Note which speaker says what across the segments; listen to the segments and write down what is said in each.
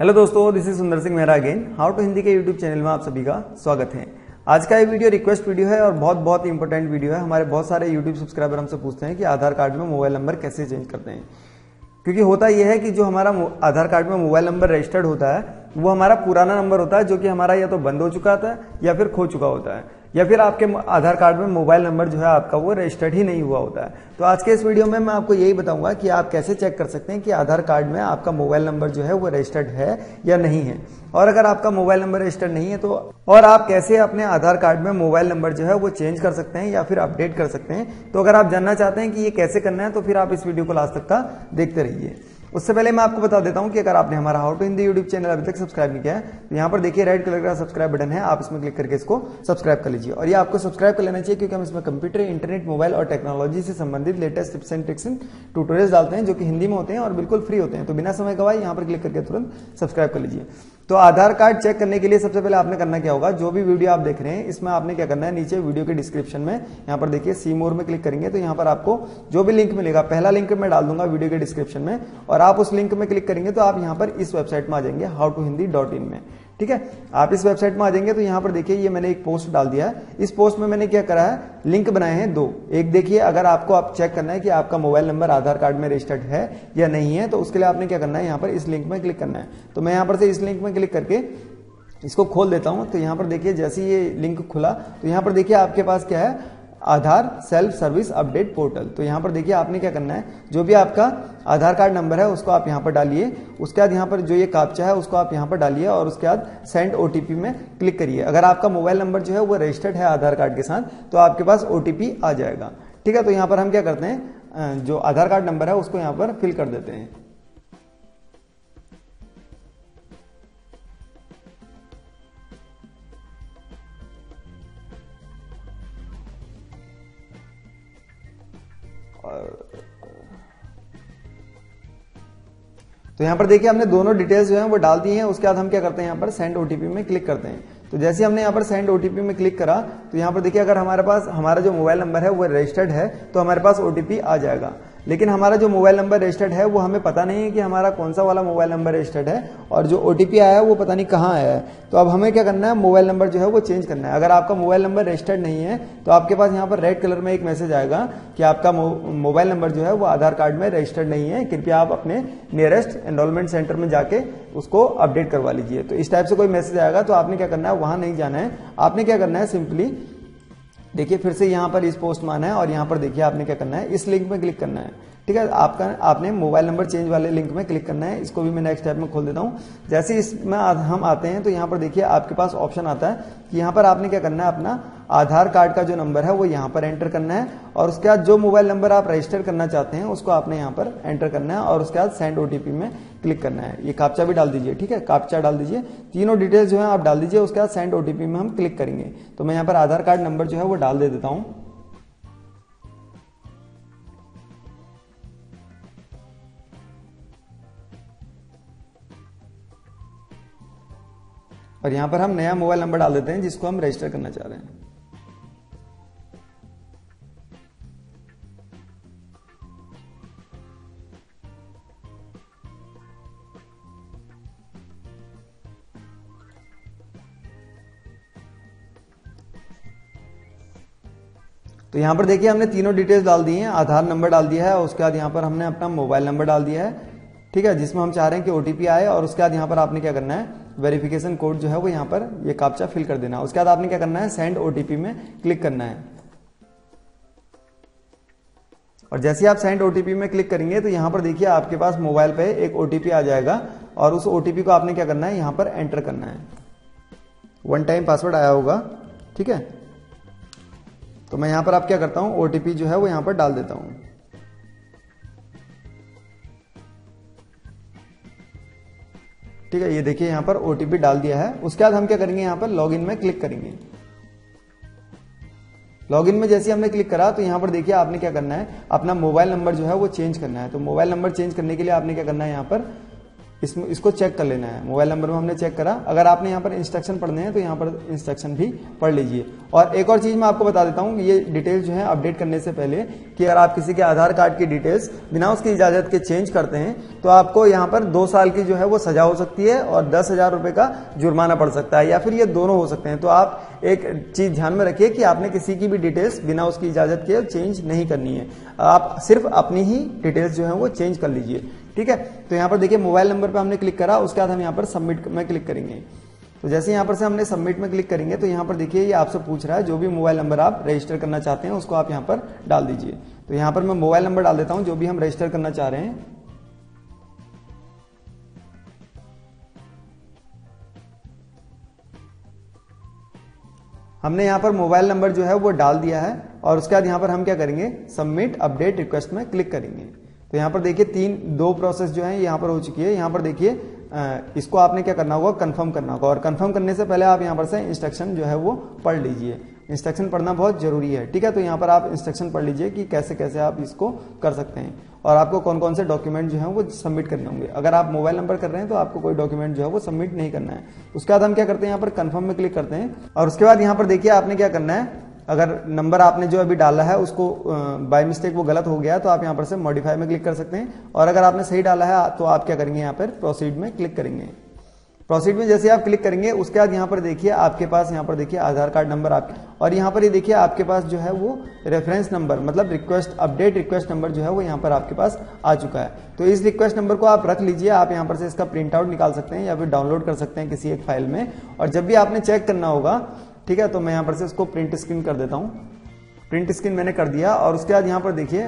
Speaker 1: Hello दोस्तों this is Sundar Singh Mehra again how to Hindi के YouTube channel में आप सभी का स्वागत है। आज का ये वीडियो रिक्वेस्ट वीडियो है और बहुत बहुत इंपॉर्टेंट वीडियो है। हमारे बहुत सारे यूट्यूब सब्सक्राइबर हमसे पूछते हैं कि आधार कार्ड में मोबाइल नंबर कैसे चेंज करते हैं। क्योंकि होता यह है कि जो हमारा आधार कार्ड में मोबाइल नंबर रजिस्टर्ड होता है, वो हमारा पुराना नंबर होता है, जो कि हमारा या तो बंद हो चुका था या फिर खो चुका होता है। या फिर आपके आधार कार्ड में मोबाइल नंबर जो है आपका वो रजिस्टर्ड ही नहीं हुआ होता है। तो आज के इस वीडियो में मैं आपको यही बताऊँगा कि आप कैसे चेक कर सकते हैं कि आधार कार्ड में आपका मोबाइल नंबर जो है वो रजिस्टर्ड है या नहीं है। और अगर आपका मोबाइल नंबर रजिस्टर्ड नहीं है तो और आप कैसे अपने आधार कार्ड में मोबाइल नंबर जो है वो चेंज कर सकते हैं या फिर अपडेट कर सकते हैं। तो अगर आप जानना चाहते हैं कि ये कैसे करना है तो फिर आप इस वीडियो को लास्ट तक का देखते रहिए। उससे पहले मैं आपको बता देता हूँ कि अगर आपने हमारा how to Hindi YouTube channel अभी तक सब्सक्राइब नहीं किया है तो यहाँ पर देखिए रेड कलर का सब्सक्राइब बटन है, आप इसमें क्लिक करके इसको सब्सक्राइब कर लीजिए। और ये आपको सब्सक्राइब कर लेना चाहिए क्योंकि हम इसमें कंप्यूटर इंटरनेट मोबाइल और टेक्नोलॉजी से संबंधित latest tips and tricks tutorial डालते हैं, जो कि हिंदी में होते हैं और बिल्कुल फ्री होते हैं। तो बिना समय गवाए यहाँ पर क्लिक करके तुरंत सब्सक्राइब कर लीजिए। तो आधार कार्ड चेक करने के लिए सबसे पहले आपने करना क्या होगा? जो भी वीडियो आप देख रहे हैं, इसमें आपने क्या करना है? नीचे वीडियो के डिस्क्रिप्शन में, यहाँ पर देखिए, सी मोर में क्लिक करेंगे तो यहाँ पर आपको जो भी लिंक मिलेगा, पहला लिंक मैं डाल दूँगा वीडियो के डिस्क्रिप्शन में, और आप उस लिंक में क्लिक करेंगे तो आप यहाँ पर इस वेबसाइट में आ जाएँगे how to Hindi dot in में। ठीक है? आप इस वेबसाइट में आ जाएँगे तो यहाँ पर देखिए, ये मैंने एक पोस्ट डाल दिया है। इस पोस्ट में मैंने क्या करा है? लिंक बनाए हैं दो। एक देखिए, अगर आपको आप चेक करना है कि आपका मोबाइल नंबर आधार कार्ड में रजिस्टर्ड है या नहीं है तो उसके लिए आपने क्या करना है? यहाँ पर इस लिंक में क्लिक करना है। तो मैं यहाँ पर से इस लिंक में क्लिक करके इसको खोल देता हूँ। तो यहाँ पर देखिए, जैसे ये लिंक खुला तो यहाँ पर देखिए आपके पास क्या है? Aadhaar self service update portal. तो यहाँ पर देखिए आपने क्या करना है? जो भी आपका आधार कार्ड नंबर है, उसको आप यहाँ पर डालिए। उसके बाद यहाँ पर जो ये कापचा है, उसको आप यहाँ पर डालिए और उसके बाद सेंड ओटीपी में क्लिक करिए। अगर आपका मोबाइल नंबर जो है, वो रजिस्टर्ड है आधार कार्ड के साथ तो आपके पास ओटीपी आ जाएगा। ठीक है तो यहाँ पर हम क्या करते हैं? जो आधार कार्ड नंबर है, उसको यहाँ पर फिल कर देते हैं। तो यहाँ पर देखिए, हमने दोनों डिटेल्स जो है, वो डाल दी हैं। उसके बाद हम क्या करते हैं, यहाँ पर सेंड ओटीपी में क्लिक करते हैं। तो जैसे हमने यहाँ पर सेंड ओटीपी में क्लिक करा तो यहाँ पर देखिए, अगर हमारे पास, हमारा जो मोबाइल नंबर है, वो रजिस्टर्ड है तो हमारे पास ओटीपी आ जाएगा। लेकिन हमारा जो मोबाइल नंबर रजिस्टर्ड है, वो हमें पता नहीं है कि हमारा कौन सा वाला मोबाइल नंबर रजिस्टर्ड है, और जो ओटीपी आया है वो पता नहीं कहाँ आया है। तो अब हमें क्या करना है, मोबाइल नंबर जो है, वो चेंज करना है। अगर आपका मोबाइल नंबर रजिस्टर्ड नहीं है तो आपके पास यहाँ पर रेड कलर में एक मैसेज आएगा कि आपका मोबाइल नंबर जो है, वो आधार कार्ड में रजिस्टर्ड नहीं है। कृपया आप अपने नियरेस्ट एनरोलमेंट सेंटर में जाके उसको अपडेट करवा लीजिए। तो इस टाइप से कोई मैसेज आएगा तो आपने क्या करना है, वहाँ नहीं जाना है। आपने क्या करना है सिंपली देखिए फिर से यहाँ पर इस पोस्ट माना है और यहाँ पर देखिए आपने क्या करना है? इस लिंक में क्लिक करना है। ठीक है, आपका, आपने मोबाइल नंबर चेंज वाले लिंक में क्लिक करना है, इसको भी मैं नेक्स्ट टाइप में खोल देता हूँ। जैसे इसमें हम आते हैं तो यहाँ पर देखिए, आपके पास ऑप्शन आता है कि यहाँ पर आपने क्या करना है, अपना आधार कार्ड का जो नंबर है, वो यहाँ पर एंटर करना है, और उसके बाद जो मोबाइल नंबर आप रजिस्टर करना चाहते हैं, उसको आपने यहाँ पर एंटर करना है, और उसके बाद सेंड ओटीपी में क्लिक करना है। ये कापचा भी डाल दीजिए, ठीक है? कापचा डाल दीजिए। तीनों डिटेल्स जो है, आप डाल दीजिए, उसके बाद सेंड ओटीपी में हम क्लिक करेंगे। तो मैं यहाँ पर आधार कार्ड नंबर जो है, वो डाल दे देता हूँ। और यहाँ पर हम नया मोबाइल नंबर डाल देते हैं, जिसको हम रजिस्टर करना चाह रहे हैं। तो यहाँ पर देखिए, हमने तीनों डिटेल्स डाल दी हैं, आधार नंबर डाल दिया है उसके बाद यहाँ पर हमने अपना मोबाइल नंबर डाल दिया है, ठीक है, जिसमें हम चाह रहे हैं कि ओटीपी आए, और उसके बाद यहाँ पर आपने क्या करना है वेरिफिकेशन कोड जो है वो यहाँ पर ये कापचा फिल कर देना उसके बाद आपने क्या करना है? सेंड ओटीपी में क्लिक करना है। और जैसे आप सेंड ओटीपी में क्लिक करेंगे तो यहाँ पर देखिए आपके पास मोबाइल पे एक ओटीपी आ जाएगा और उस ओटीपी को आपने क्या करना है? यहाँ पर एंटर करना है। वन टाइम पासवर्ड आया होगा, ठीक है? तो मैं यहाँ पर आप क्या करता हूँ? ओटीपी जो है वो यहाँ पर डाल देता हूँ। ठीक है, ये देखिए यहाँ पर ओटीपी डाल दिया है। उसके बाद हम क्या करेंगे, यहाँ पर लॉगिन में क्लिक करेंगे। लॉगिन में जैसे हमने क्लिक करा तो यहाँ पर देखिए आपने क्या करना है, अपना मोबाइल नंबर जो है वो चेंज करना है। तो मोबाइल नंबर चेंज करने के लिए आपने क्या करना है, यहाँ पर इसमें, इसको चेक कर लेना है। मोबाइल नंबर में हमने चेक करा। अगर आपने यहाँ पर इंस्ट्रक्शन पढ़ने हैं तो यहाँ पर इंस्ट्रक्शन भी पढ़ लीजिए। और एक और चीज़ मैं आपको बता देता हूँ ये डिटेल्स जो है अपडेट करने से पहले कि अगर आप किसी के आधार कार्ड की डिटेल्स बिना उसकी इजाज़त के चेंज करते हैं तो आपको यहाँ पर दो साल की जो है वो सजा हो सकती है और दस हज़ार का जुर्माना पड़ सकता है, या फिर ये दोनों हो सकते हैं। तो आप एक चीज़ ध्यान में रखिए कि आपने किसी की भी डिटेल्स बिना उसकी इजाज़त के चेंज नहीं करनी है। आप सिर्फ़ अपनी ही डिटेल्स जो है वो चेंज कर लीजिए। ठीक है? तो यहाँ पर देखिए मोबाइल नंबर पर हमने क्लिक करा, उसके बाद हम यहाँ पर सबमिट में क्लिक करेंगे। तो जैसे यहाँ पर से हमने सबमिट में क्लिक करेंगे तो यहाँ पर देखिए, ये आपसे पूछ रहा है, जो भी मोबाइल नंबर आप रजिस्टर करना चाहते हैं, उसको आप यहाँ पर डाल दीजिए। तो यहाँ पर मैं मोबाइल नंबर डाल देता हूँ, जो भी हम रजिस्टर करना चाह रहे हैं। हमने यहाँ पर मोबाइल नंबर जो है, वो डाल दिया है, और उसके बाद यहाँ पर हम क्या करेंगे? सबमिट अपडेट रिक्वेस्ट में क्लिक करेंगे। तो यहाँ पर देखिए तीन, दो प्रोसेस जो है, यहाँ पर हो चुकी है। यहाँ पर देखिए इसको आपने क्या करना होगा? कंफर्म करना होगा। और कंफर्म करने से पहले आप यहाँ पर से इंस्ट्रक्शन जो है वो पढ़ लीजिए। इंस्ट्रक्शन पढ़ना बहुत ज़रूरी है, ठीक है? तो यहाँ पर आप इंस्ट्रक्शन पढ़ लीजिए कि कैसे कैसे आप इसको कर सकते हैं। और आपको कौन कौन से डॉक्यूमेंट जो है वो सबमिट करने होंगे। अगर आप मोबाइल नंबर कर रहे हैं तो आपको कोई डॉक्यूमेंट जो है वो सबमिट नहीं करना है। उसके बाद हम क्या करते हैं? यहाँ पर कंफर्म में क्लिक करते हैं। और उसके बाद यहाँ पर देखिए आपने क्या करना है? अगर नंबर आपने जो अभी डाला है, उसको बाय मिस्टेक वो गलत हो गया तो आप यहाँ पर से मॉडिफाई में क्लिक कर सकते हैं। और अगर आपने सही डाला है तो आप क्या करेंगे यहाँ पर? प्रोसीड में क्लिक करेंगे। प्रोसीड में जैसे आप क्लिक करेंगे, उसके बाद यहाँ पर देखिए, आपके पास यहाँ पर देखिए आधार कार्ड नंबर आप, और यहाँ पर ये यह देखिए, आपके पास जो है वो रेफरेंस नंबर मतलब रिक्वेस्ट अपडेट रिक्वेस्ट नंबर जो है वो यहाँ पर आपके पास आ चुका है। तो इस रिक्वेस्ट नंबर को आप रख लीजिए, आप यहाँ पर से इसका प्रिंट आउट निकाल सकते हैं या फिर डाउनलोड कर सकते हैं किसी एक फ़ाइल में। और जब भी आपने चेक करना होगा ठीक है तो मैं यहाँ पर से उसको प्रिंट स्क्रीन कर देता हूँ। प्रिंट स्क्रीन मैंने कर दिया और उसके बाद यहाँ पर देखिए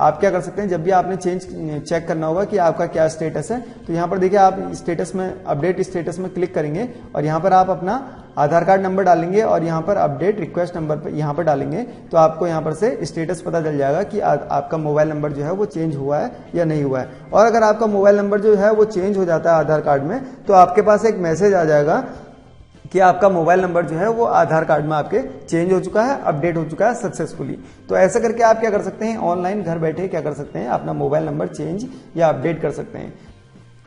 Speaker 1: आप क्या कर सकते हैं जब भी आपने चेंज चेक करना होगा कि आपका क्या स्टेटस है तो यहाँ पर देखिए आप स्टेटस में अपडेट स्टेटस में क्लिक करेंगे और यहाँ पर आप अपना आधार कार्ड नंबर डालेंगे और यहाँ पर अपडेट रिक्वेस्ट नंबर पर यहाँ पर डालेंगे तो आपको यहाँ पर से स्टेटस पता चल जाएगा कि आ, आपका मोबाइल नंबर जो है वो चेंज हुआ है या नहीं हुआ है। और अगर आपका मोबाइल नंबर जो है वो चेंज हो जाता है आधार कार्ड में तो आपके पास एक मैसेज आ जाएगा कि आपका मोबाइल नंबर जो है वो आधार कार्ड में आपके चेंज हो चुका है, अपडेट हो चुका है सक्सेसफुली। तो ऐसा करके आप क्या कर सकते हैं, ऑनलाइन घर बैठे क्या कर सकते हैं, अपना मोबाइल नंबर चेंज या अपडेट कर सकते हैं।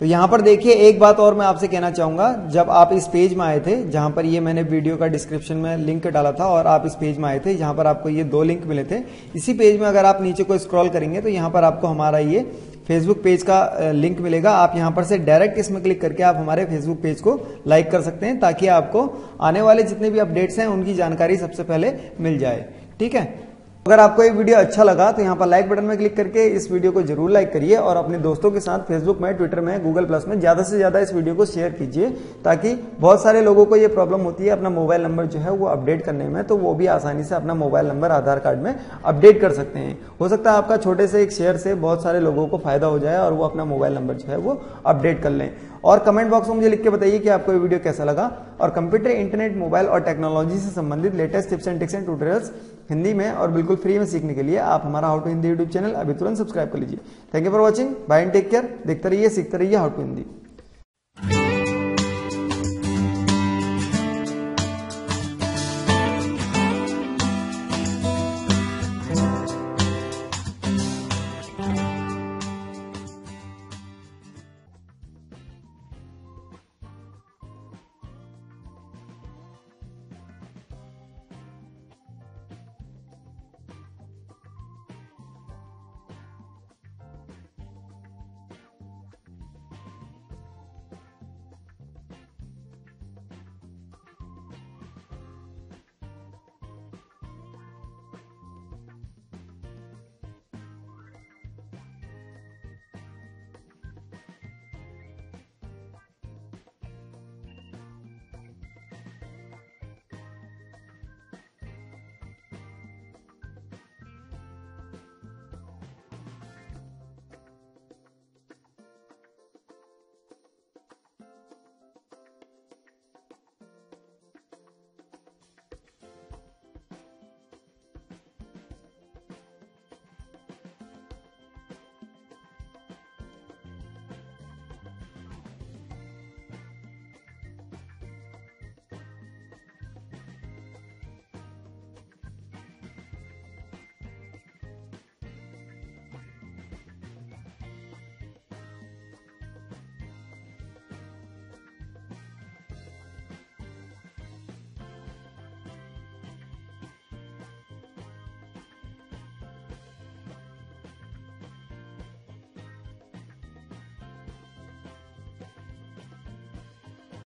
Speaker 1: तो यहाँ पर देखिए, एक बात और मैं आपसे कहना चाहूँगा, जब आप इस पेज में आए थे, जहाँ पर ये मैंने वीडियो का डिस्क्रिप्शन में लिंक डाला था, और आप इस पेज में आए थे, जहाँ पर आपको ये दो लिंक मिले थे, इसी पेज में अगर आप नीचे को स्क्रॉल करेंगे तो यहाँ पर आपको हमारा ये फेसबुक पेज का लिंक मिलेगा। आप यहाँ पर से डायरेक्ट इसमें क्लिक करके आप हमारे फेसबुक पेज को लाइक कर सकते हैं, ताकि आपको आने वाले जितने भी अपडेट्स हैं, उनकी जानकारी सबसे पहले मिल जाए। ठीक है? अगर आपको ये वीडियो अच्छा लगा तो यहाँ पर लाइक बटन में क्लिक करके इस वीडियो को ज़रूर लाइक करिए और अपने दोस्तों के साथ फेसबुक में ट्विटर में गूगल प्लस में ज़्यादा से ज़्यादा इस वीडियो को शेयर कीजिए, ताकि बहुत सारे लोगों को ये प्रॉब्लम होती है, अपना मोबाइल नंबर जो है वो अपडेट करने में तो वो भी आसानी से अपना मोबाइल नंबर आधार कार्ड में अपडेट कर सकते हैं। हो सकता है आपका छोटे से एक शेयर से बहुत सारे लोगों को फ़ायदा हो जाए और वो अपना मोबाइल नंबर जो है वो अपडेट कर लें। और कमेंट बॉक्स में मुझे लिख के बताइए कि आपको ये वीडियो कैसा लगा। और कंप्यूटर इंटरनेट मोबाइल और टेक्नोलॉजी से संबंधित latest tips and tricks and tutorials Hindi में और बिल्कुल फ्री में सीखने के लिए आप हमारा how to Hindi YouTube channel अभी तुरंत सब्सक्राइब कर लीजिए। Thank you for watching bye and take care देखते रहिए, सीखते रहिए हाउ टू हिंदी